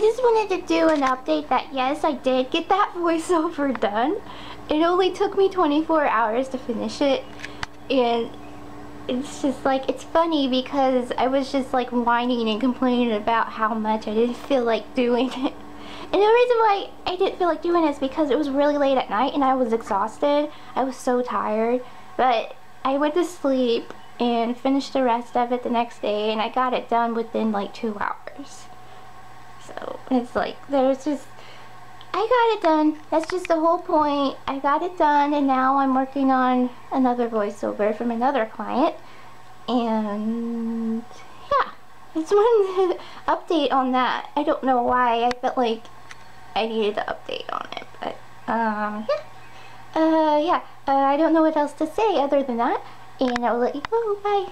I just wanted to do an update that yes, I did get that voiceover done. It only took me 24 hours to finish it. And it's just like, it's funny because I was just like whining and complaining about how much I didn't feel like doing it. And the reason why I didn't feel like doing it is because it was really late at night and I was exhausted. I was so tired. But I went to sleep and finished the rest of it the next day and I got it done within like two hours. So it's like there's just I got it done. That's just the whole point. I got it done and now I'm working on another voiceover from another client. And yeah, it's one update on that. I don't know why. I felt like I needed to update on it, but um yeah. Uh yeah, uh, I don't know what else to say other than that and I'll let you go. Bye.